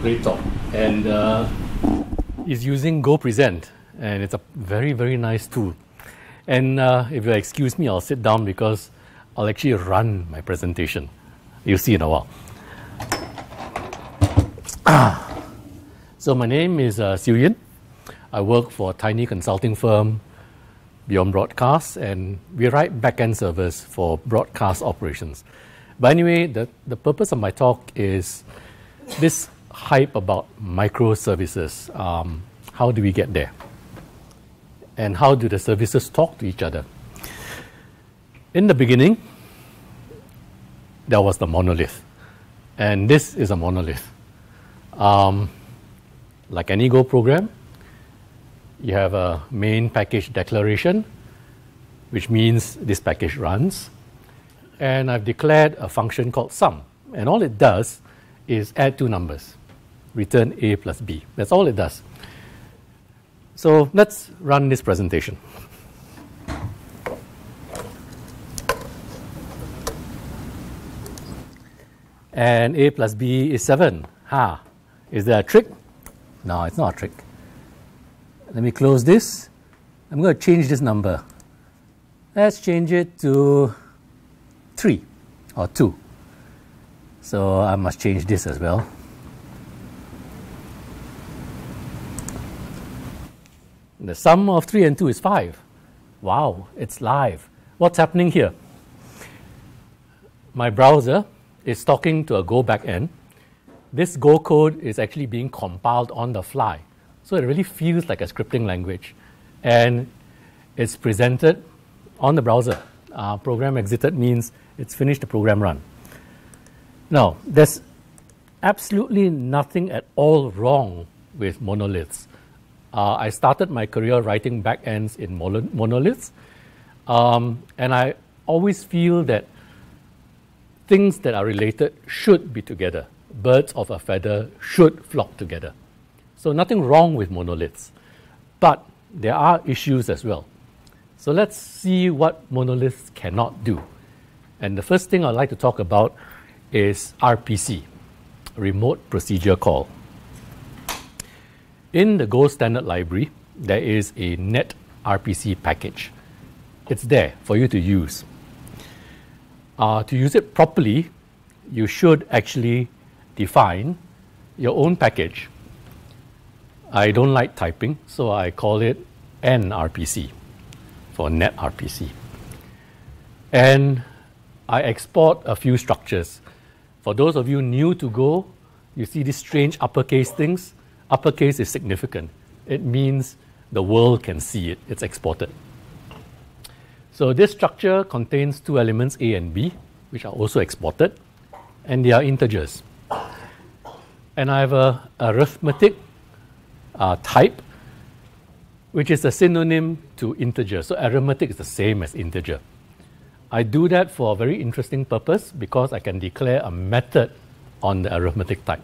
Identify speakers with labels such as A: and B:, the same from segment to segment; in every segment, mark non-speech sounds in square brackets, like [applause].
A: great talk. And uh, is using GoPresent, and it's a very, very nice tool. And uh, if you'll excuse me, I'll sit down because I'll actually run my presentation. You'll see in a while. so my name is uh, Siu Yin. I work for a tiny consulting firm, Beyond Broadcast, and we write backend servers for broadcast operations. But anyway, the, the purpose of my talk is this hype about microservices. Um, how do we get there? And how do the services talk to each other? In the beginning, there was the monolith. And this is a monolith. Um, like any Go program, you have a main package declaration, which means this package runs. And I've declared a function called sum. And all it does is add two numbers, return a plus b. That's all it does. So let's run this presentation. And a plus b is 7. Ha! Is there a trick? No, it's not a trick. Let me close this. I'm going to change this number. Let's change it to 3 or 2. So I must change this as well. The sum of 3 and 2 is 5. Wow, it's live. What's happening here? My browser is talking to a Go backend. This Go code is actually being compiled on the fly. So it really feels like a scripting language. And it's presented on the browser. Uh, program exited means it's finished the program run. Now, there's absolutely nothing at all wrong with monoliths. Uh, I started my career writing backends in monoliths, um, and I always feel that things that are related should be together. Birds of a feather should flock together. So nothing wrong with monoliths, but there are issues as well. So let's see what monoliths cannot do. And the first thing I'd like to talk about is RPC, Remote Procedure Call. In the Go standard library, there is a net RPC package. It's there for you to use. Uh, to use it properly, you should actually define your own package. I don't like typing, so I call it NRPC for net RPC. And I export a few structures. For those of you new to Go, you see these strange uppercase things. Uppercase is significant. It means the world can see it. It's exported. So this structure contains two elements, A and B, which are also exported, and they are integers. And I have a arithmetic uh, type, which is a synonym to integer. So arithmetic is the same as integer. I do that for a very interesting purpose because I can declare a method on the arithmetic type.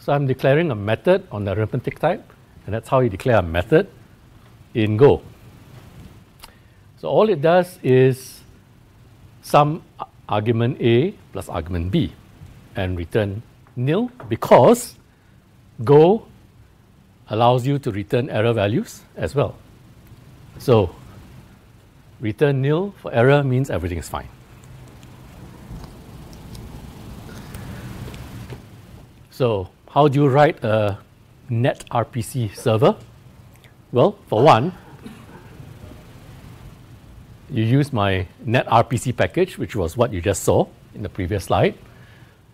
A: So I'm declaring a method on the arithmetic type, and that's how you declare a method in Go. So all it does is sum argument A plus argument B and return nil because Go allows you to return error values as well. So return nil for error means everything is fine. So how do you write a net RPC server? Well, for one, you use my net RPC package, which was what you just saw in the previous slide.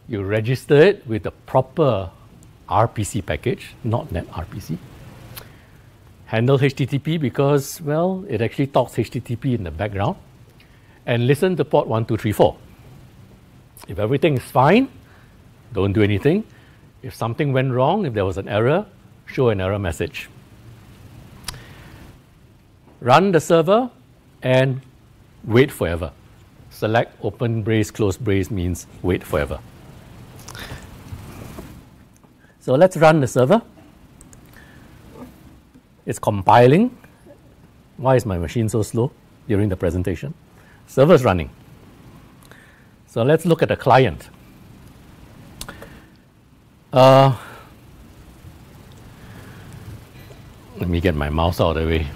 A: You register it with the proper RPC package, not net RPC handle HTTP because, well, it actually talks HTTP in the background and listen to port 1234. If everything is fine, don't do anything. If something went wrong, if there was an error, show an error message. Run the server and wait forever. Select open brace, close brace means wait forever. So let's run the server. It's compiling. Why is my machine so slow during the presentation? Server's running. So let's look at the client. Uh, let me get my mouse out of the way.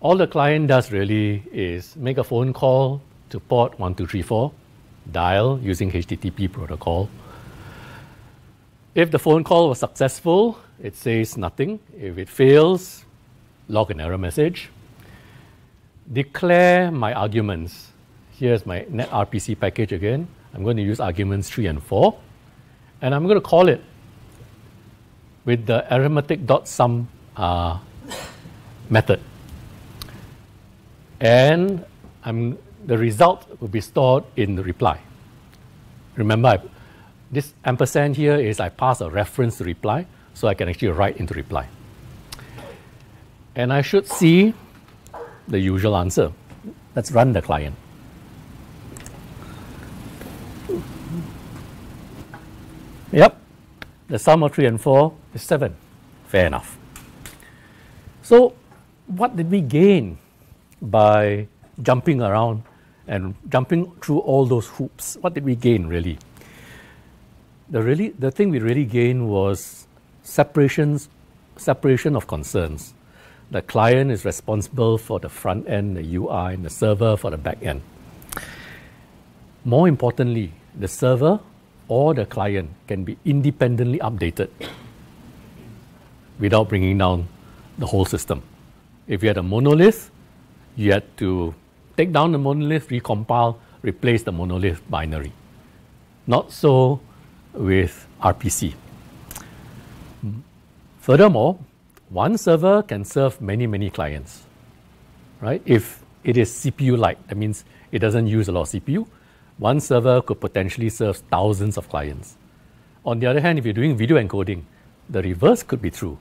A: All the client does really is make a phone call to port 1234, dial using HTTP protocol. If the phone call was successful, it says nothing. If it fails, log an error message. Declare my arguments. Here's my net RPC package again. I'm going to use arguments 3 and 4. And I'm going to call it with the arithmetic.sum uh, method. And I'm, the result will be stored in the reply. Remember, I, this ampersand here is I pass a reference to reply, so I can actually write into reply. And I should see the usual answer. Let's run the client. Yep, the sum of 3 and 4 is 7. Fair enough. So, what did we gain by jumping around and jumping through all those hoops? What did we gain really? The, really, the thing we really gained was separations, separation of concerns. The client is responsible for the front end, the UI, and the server for the back end. More importantly, the server or the client can be independently updated without bringing down the whole system. If you had a monolith, you had to take down the monolith, recompile, replace the monolith binary. Not so with RPC. Furthermore, one server can serve many, many clients. Right? If it is CPU-like, that means it doesn't use a lot of CPU, one server could potentially serve thousands of clients. On the other hand, if you're doing video encoding, the reverse could be true.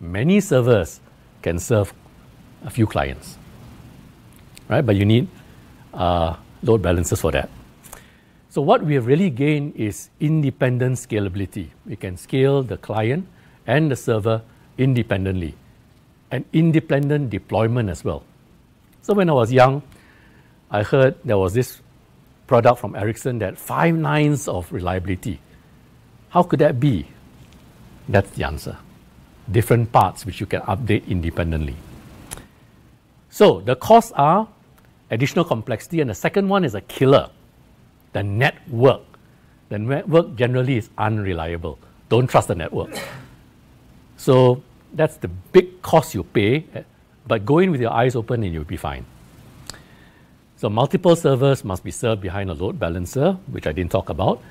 A: Many servers can serve a few clients, right? But you need uh, load balancers for that. So what we have really gained is independent scalability. We can scale the client and the server independently, and independent deployment as well. So when I was young, I heard there was this product from Ericsson that five nines of reliability. How could that be? That's the answer. Different parts which you can update independently. So the costs are additional complexity, and the second one is a killer the network. The network generally is unreliable. Don't trust the network. So that's the big cost you pay, but go in with your eyes open and you'll be fine. So multiple servers must be served behind a load balancer, which I didn't talk about.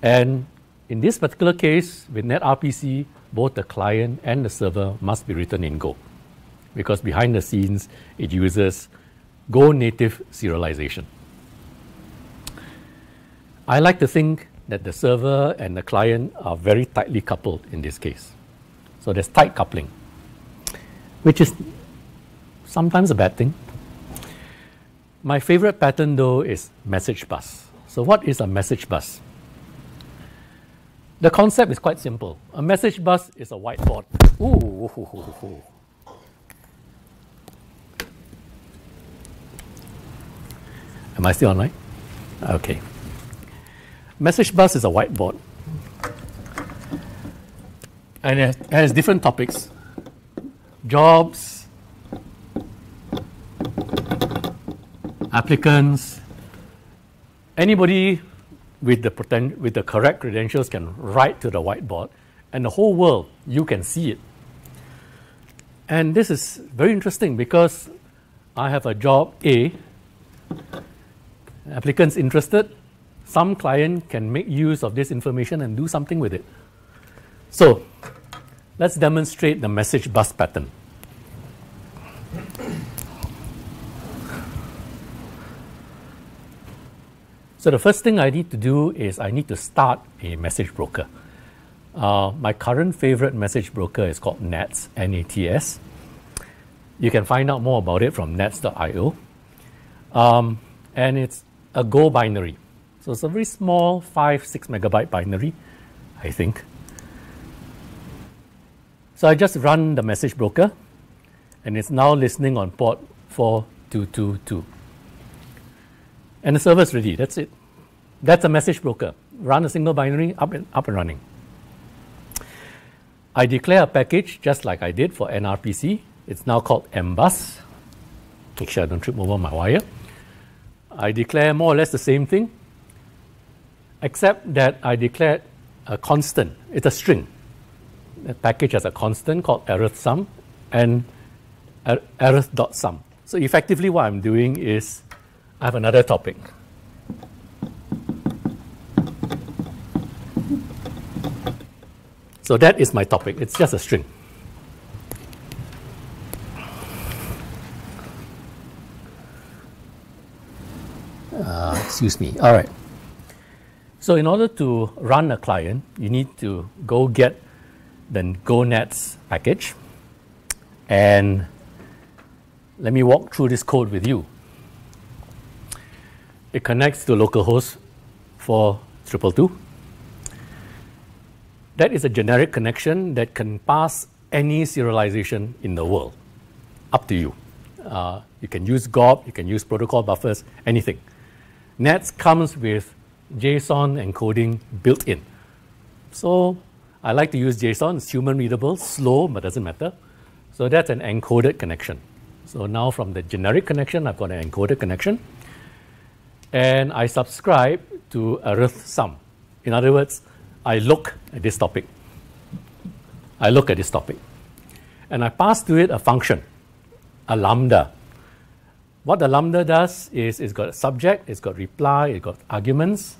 A: And in this particular case, with NetRPC, both the client and the server must be written in Go. Because behind the scenes, it uses Go native serialization. I like to think that the server and the client are very tightly coupled in this case. So there's tight coupling, which is sometimes a bad thing, my favorite pattern though is message bus. So what is a message bus? The concept is quite simple. A message bus is a whiteboard. Ooh. Am I still online? Okay. Message bus is a whiteboard. And it has different topics jobs, applicants, anybody with the, poten- with the correct credentials can write to the whiteboard, and the whole world, you can see it. And this is very interesting because I have a job A, applicants interested, some client can make use of this information and do something with it. So let's demonstrate the message bus pattern. So the first thing I need to do is I need to start a message broker. Uh, my current favorite message broker is called Nats, N-A-T-S. You can find out more about it from nats.io. Um, and it's a Go binary. So it's a very small 5, 6 megabyte binary, I think. So I just run the message broker and it's now listening on port 4222. And the server is ready. That's it. That's a message broker. Run a single binary, up and, up and running. I declare a package just like I did for NRPC. It's now called MBus. Make sure I don't trip over my wire. I declare more or less the same thing, except that I declared a constant. It's a string. The package has a constant called arith sum and er, arith.sum. So effectively what I'm doing is I have another topic. So that is my topic. It's just a string. Uh, excuse me. All right. So in order to run a client, you need to go get the go-nats package. And let me walk through this code with you. It connects to localhost 4222 that is a generic connection that can pass any serialization in the world. Up to you. Uh, you can use gob, you can use protocol buffers, anything. NATS comes with JSON encoding built in. So I like to use JSON, it's human readable, slow, but doesn't matter. So that's an encoded connection. So now from the generic connection, I've got an encoded connection. And I subscribe to arith sum. In other words, I look at this topic. I look at this topic. And I pass to it a function, a lambda. What the lambda does is it's got a subject, it's got reply, it's got arguments,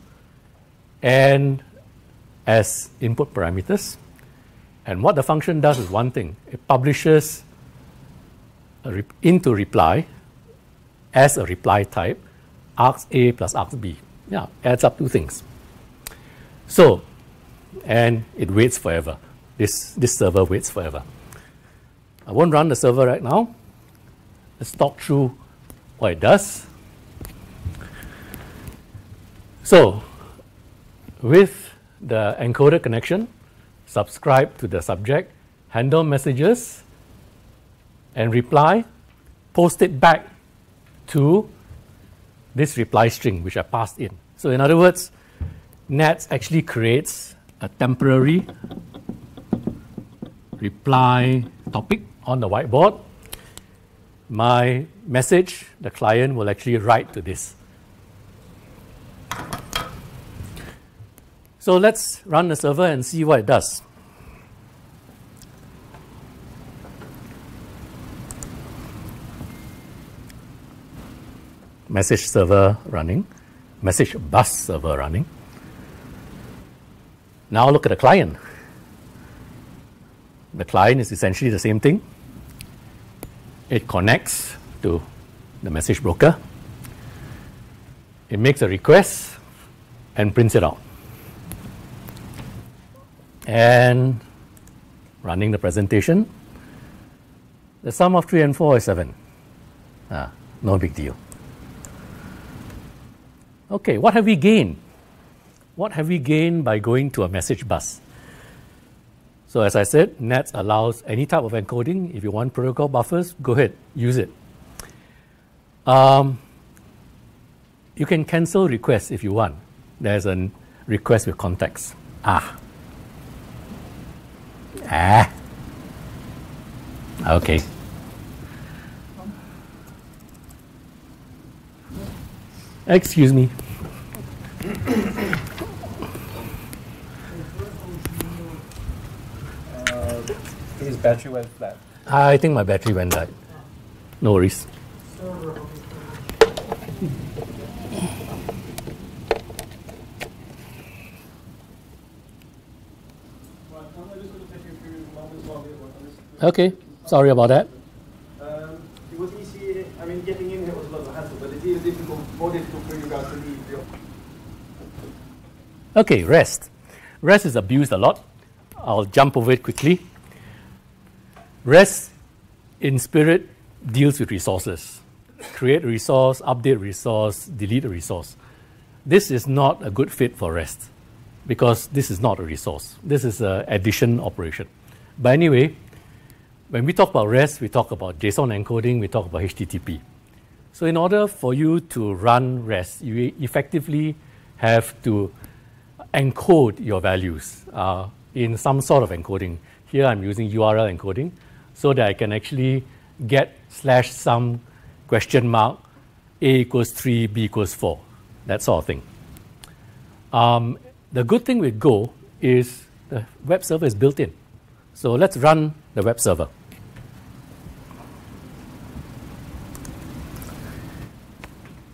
A: and as input parameters. And what the function does is one thing it publishes re into reply as a reply type args A plus args B. Yeah, adds up two things. So and it waits forever. This, this server waits forever. I won't run the server right now. Let's talk through what it does. So, with the encoder connection, subscribe to the subject, handle messages, and reply, post it back to this reply string which I passed in. So in other words, NATS actually creates a temporary reply topic on the whiteboard. My message, the client will actually write to this. So let's run the server and see what it does. Message server running, message bus server running. Now look at the client. The client is essentially the same thing. It connects to the message broker. It makes a request and prints it out. And running the presentation, the sum of 3 and 4 is 7. Ah, no big deal. Okay, what have we gained? what have we gained by going to a message bus? So as I said, NATS allows any type of encoding. If you want protocol buffers, go ahead, use it. Um, you can cancel requests if you want. There's a request with context. Ah. Ah. Okay. Excuse me.
B: His battery went flat.
A: I think my battery went dead. No worries. Okay, sorry about that.
B: Um, it was easy, I mean, getting in here was a lot of hassle, but it's difficult, more difficult for you guys to leave.
A: Okay, REST. REST is abused a lot. I'll jump over it quickly. REST in spirit deals with resources. Create a resource, update a resource, delete a resource. This is not a good fit for REST because this is not a resource. This is an addition operation. But anyway, when we talk about REST, we talk about JSON encoding, we talk about HTTP. So in order for you to run REST, you effectively have to encode your values uh, in some sort of encoding. Here I'm using URL encoding so that I can actually get slash some question mark a equals 3, b equals 4, that sort of thing. Um, the good thing with Go is the web server is built in. So let's run the web server.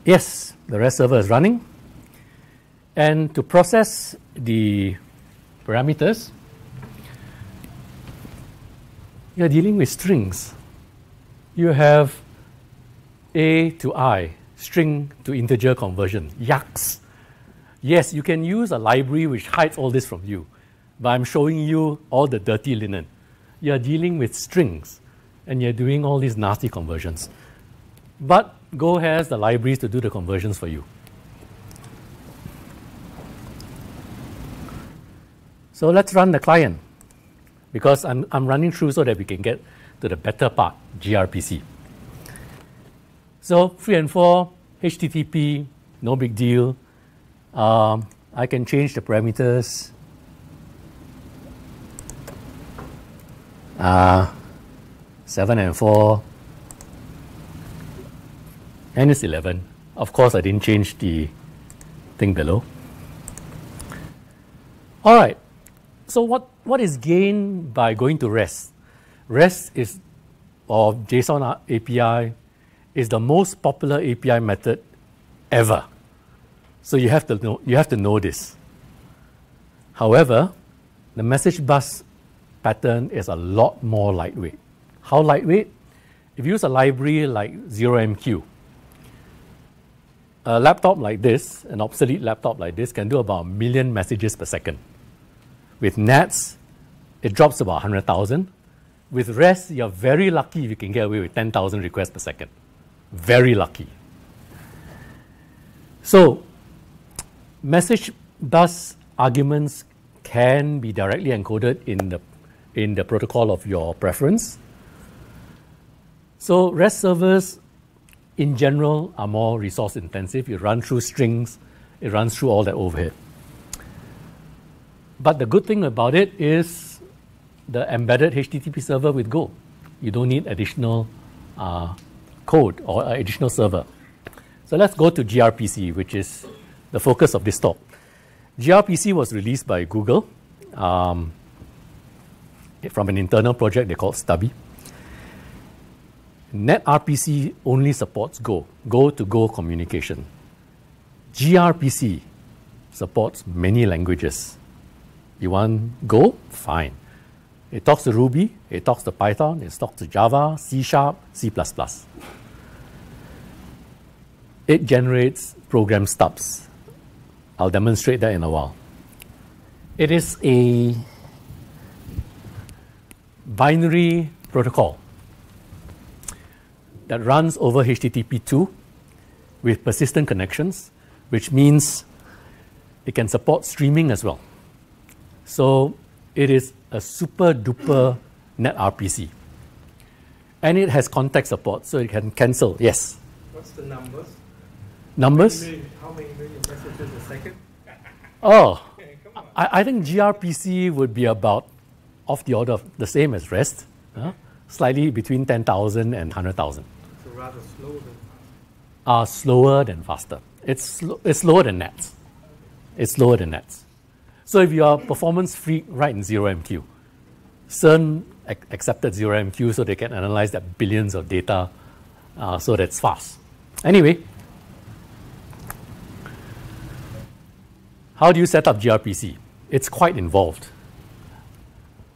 A: Yes, the REST server is running. And to process the parameters, you're dealing with strings. You have A to I, string to integer conversion, YACS. Yes, you can use a library which hides all this from you, but I'm showing you all the dirty linen. You're dealing with strings and you're doing all these nasty conversions. But Go has the libraries to do the conversions for you. So let's run the client because I'm, I'm running through so that we can get to the better part, gRPC. So 3 and 4, HTTP, no big deal. Um, I can change the parameters. Uh, 7 and 4, and it's 11. Of course, I didn't change the thing below. All right. So what, what is gained by going to REST? REST is, or JSON API, is the most popular API method ever. So you have to know, you have to know this. However, the message bus pattern is a lot more lightweight. How lightweight? If you use a library like 0MQ, a laptop like this, an obsolete laptop like this, can do about a million messages per second. With NATS, it drops about 100,000. With REST, you're very lucky if you can get away with 10,000 requests per second. Very lucky. So, message bus arguments can be directly encoded in the, in the protocol of your preference. So, REST servers in general are more resource intensive. You run through strings, it runs through all that overhead. But the good thing about it is the embedded HTTP server with Go. You don't need additional uh, code or additional server. So let's go to gRPC, which is the focus of this talk. gRPC was released by Google um, from an internal project they called Stubby. NetRPC only supports Go, Go to Go communication. gRPC supports many languages. You want Go? Fine. It talks to Ruby, it talks to Python, it talks to Java, C Sharp, C. It generates program stubs. I'll demonstrate that in a while. It is a binary protocol that runs over HTTP2 with persistent connections, which means it can support streaming as well. So it is a super duper net RPC. And it has context support, so it can cancel. Yes?
B: What's the numbers?
A: Numbers?
B: How many, how many million messages a second?
A: Oh, [laughs] I, I, think gRPC would be about of the order of the same as REST, uh, slightly between 10,000 and 100,000
B: rather slow than
A: Are slower than faster. It's, sl- it's slower than NATS. It's slower than NATS. So if you are performance freak, write in 0MQ. CERN ac- accepted 0MQ so they can analyze that billions of data uh, so that's fast. Anyway, how do you set up gRPC? It's quite involved.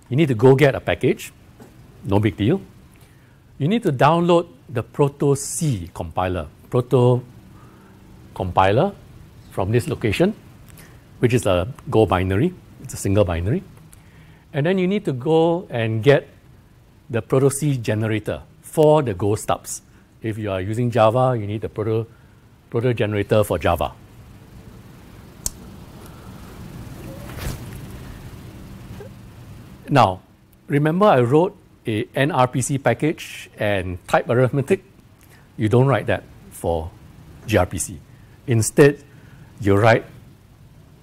A: You need to go get a package, no big deal. You need to download the protoc compiler, Proto compiler from this location, which is a Go binary, it's a single binary. And then you need to go and get the protoc generator for the Go stubs. If you are using Java, you need the Proto, Proto generator for Java. Now, remember I wrote a NRPC package and type arithmetic, you don't write that for gRPC. Instead, you write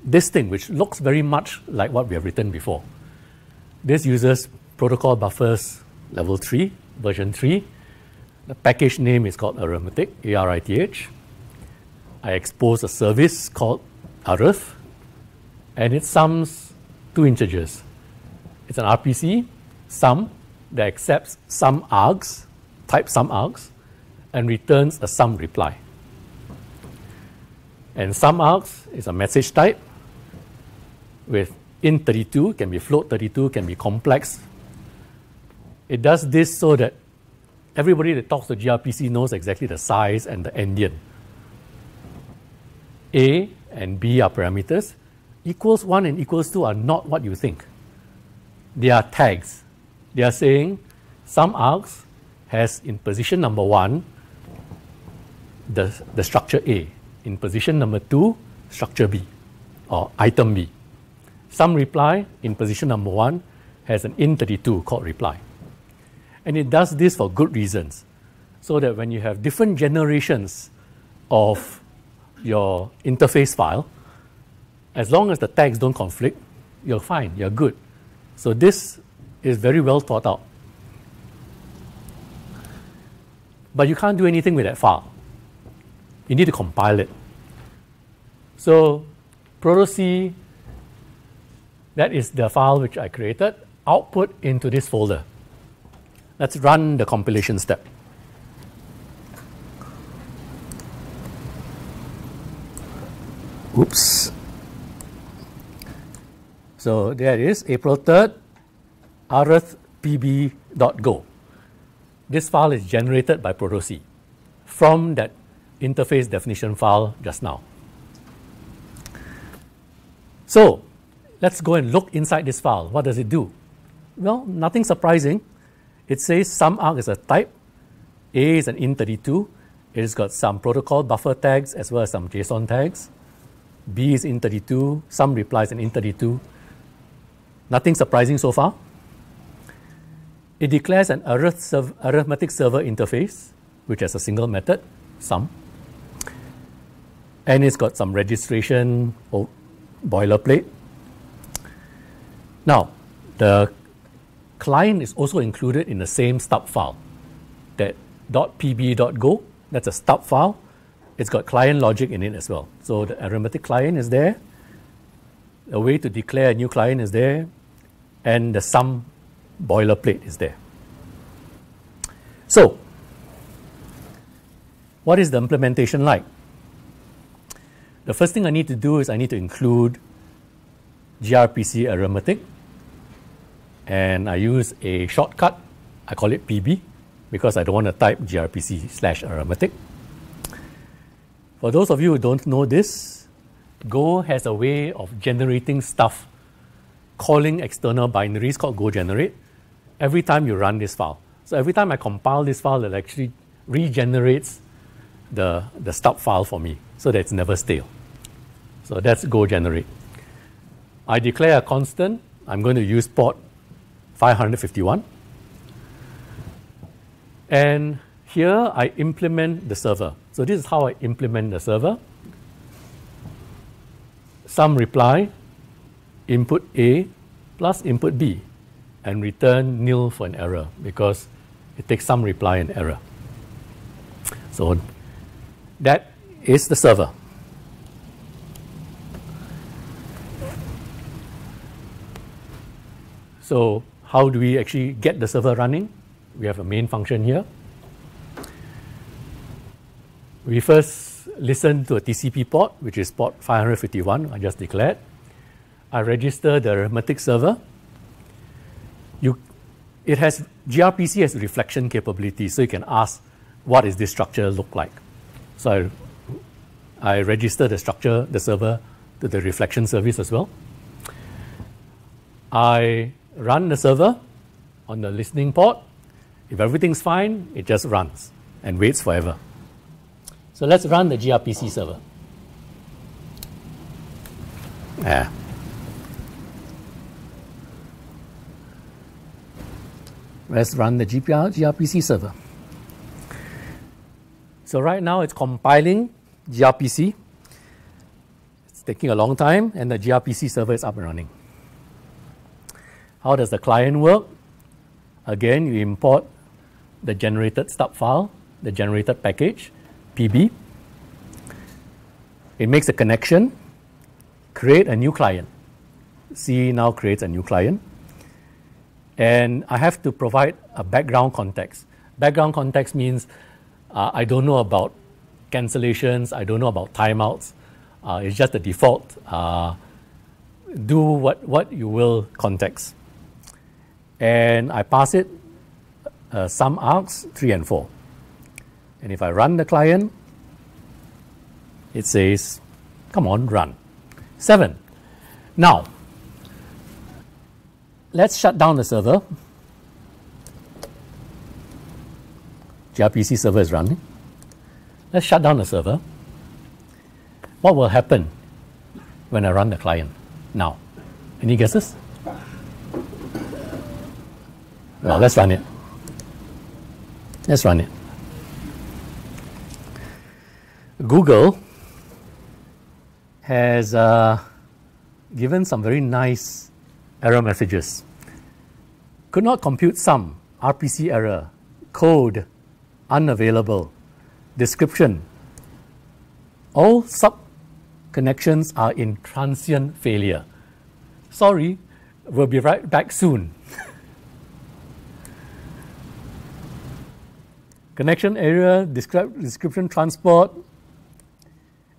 A: this thing, which looks very much like what we have written before. This uses protocol buffers level 3, version 3. The package name is called arithmetic, A-R-I-T-H. I expose a service called arith, and it sums two integers. It's an RPC, sum, that accepts some args, type some args, and returns a sum reply. And some args is a message type with int 32, can be float 32, can be complex. It does this so that everybody that talks to gRPC knows exactly the size and the endian. A and B are parameters. Equals 1 and equals 2 are not what you think. They are tags. They are saying some args has in position number 1 the, the structure A, in position number 2 structure B or item B. Some reply in position number 1 has an int32 called reply. And it does this for good reasons. So that when you have different generations of your interface file, as long as the tags don't conflict, you're fine, you're good. So this is very well thought out. But you can't do anything with that file. You need to compile it. So protoc, that is the file which I created, output into this folder. Let's run the compilation step. Oops. So there is, April 3rd, arithpb.go. This file is generated by protoc from that interface definition file just now. So let's go and look inside this file. What does it do? Well, nothing surprising. It says some arg is a type, A is an int32, it has got some protocol buffer tags as well as some JSON tags. B is int32, some replies in int32. Nothing surprising so far. It declares an arithmetic server interface, which has a single method, sum. And it's got some registration or boilerplate. Now, the client is also included in the same stub file, that .pb.go, that's a stub file it's got client logic in it as well. So the arithmetic client is there, a way to declare a new client is there, and the sum boilerplate is there. So, what is the implementation like? The first thing I need to do is I need to include gRPC arithmetic, and I use a shortcut. I call it PB because I don't want to type gRPC slash arithmetic. For those of you who don't know this, Go has a way of generating stuff, calling external binaries called Go generate every time you run this file. So every time I compile this file, it actually regenerates the, the stub file for me so that it's never stale. So that's Go generate. I declare a constant. I'm going to use port 551. And here I implement the server. So this is how I implement the server. Some reply, input A plus input B, and return nil for an error because it takes some reply and error. So that is the server. So how do we actually get the server running? We have a main function here we first listen to a TCP port, which is port 551, I just declared. I register the arithmetic server. You, it has gRPC has reflection capability, so you can ask, what is this structure look like? So I, I register the structure, the server, to the reflection service as well. I run the server on the listening port. If everything's fine, it just runs and waits forever. So let's run the gRPC server. Yeah. Let's run the GPR, gRPC server. So right now it's compiling gRPC. It's taking a long time and the gRPC server is up and running. How does the client work? Again, you import the generated stub file, the generated package, PB. It makes a connection, create a new client. C now creates a new client. And I have to provide a background context. Background context means uh, I don't know about cancellations, I don't know about timeouts. Uh, it's just the default uh, do what, what you will context. And I pass it uh, some args 3 and 4. And if I run the client, it says, come on, run. 7. Now, let's shut down the server. gRPC server is running. Let's shut down the server. What will happen when I run the client now? Any guesses? Well, let's run it. Let's run it. Google has uh, given some very nice error messages. Could not compute sum, RPC error, code, unavailable, description. All sub connections are in transient failure. Sorry, we'll be right back soon. Connection error, description transport,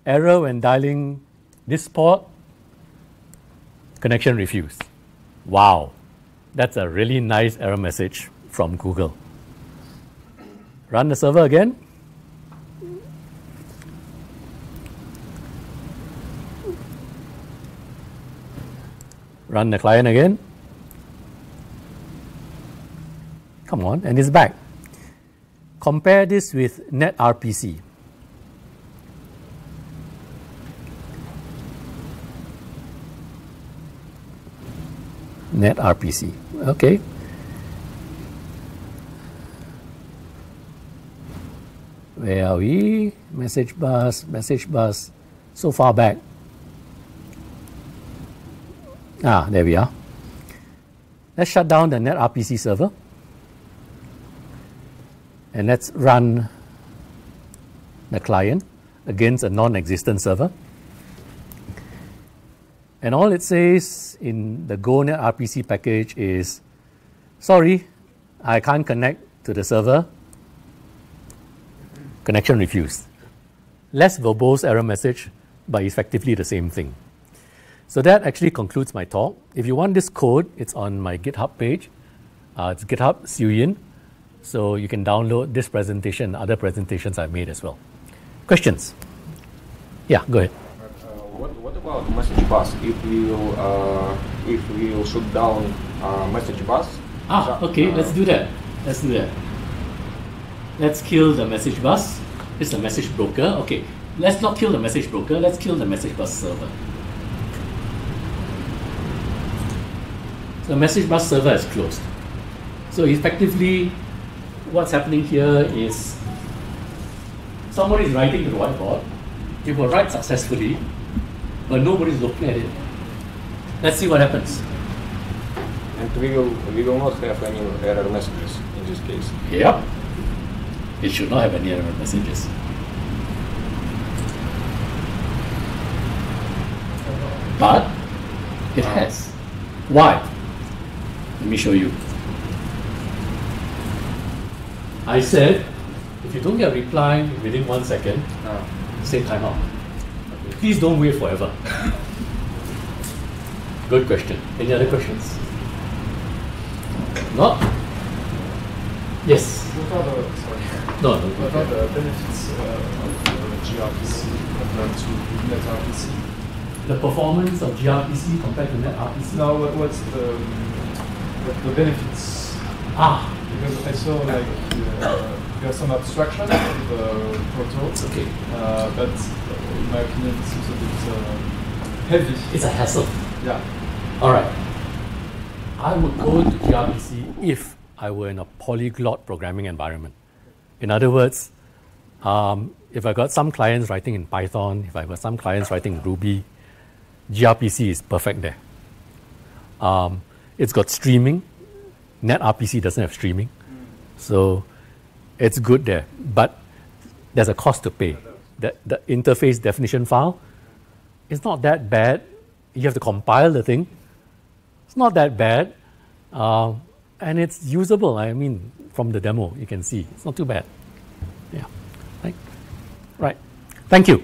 A: error when dialing this port, connection refused. Wow, that's a really nice error message from Google. Run the server again. Run the client again. Come on, and it's back. Compare this with NetRPC. NetRPC. Okay. Where are we? Message bus, message bus. So far back. Ah, there we are. Let's shut down the NetRPC server. And let's run the client against a non-existent server. And all it says in the GoNet RPC package is, sorry, I can't connect to the server. Connection refused. Less verbose error message, but effectively the same thing. So that actually concludes my talk. If you want this code, it's on my GitHub page. Uh, it's GitHub Yin. So you can download this presentation and other presentations I've made as well. Questions? Yeah, go ahead
C: what, what about message bus? If we uh, if we shut down uh, message bus?
A: Ah, okay. Uh, let's do that. Let's do that. Let's kill the message bus. It's the message broker. Okay. Let's not kill the message broker. Let's kill the message bus server. So the message bus server is closed. So effectively, what's happening here is somebody is writing to the whiteboard. It will write successfully, but nobody's looking at it. Let's see what happens.
C: And we will, we will not have any error messages in this case.
A: Yep. It should not have any error messages. But it ah. has. Why? Let me show you. I said, if you don't get a reply within one second, uh. say timeout. Please don't wait forever. Good question. Any other questions? No? Yes.
B: What are the, sorry.
A: No, no.
B: What are the benefits uh, of gRPC compared to NetRPC?
A: The performance of gRPC compared to NetRPC?
B: No, what, what's the, the, the benefits?
A: Ah.
B: Because I saw like uh, there's some abstraction of the proto.
A: Okay.
B: Uh, but in my opinion, it seems a bit uh, heavy.
A: It's a hassle.
B: Yeah.
A: All right. I would go to gRPC if I were in a polyglot programming environment. In other words, um, if I got some clients writing in Python, if I got some clients writing in Ruby, gRPC is perfect there. Um, it's got streaming, NetRPC doesn't have streaming. So it's good there. But there's a cost to pay. The, the interface definition file is not that bad. You have to compile the thing. It's not that bad. Uh, and it's usable. I mean, from the demo, you can see it's not too bad. Yeah. Right. Right. Thank you.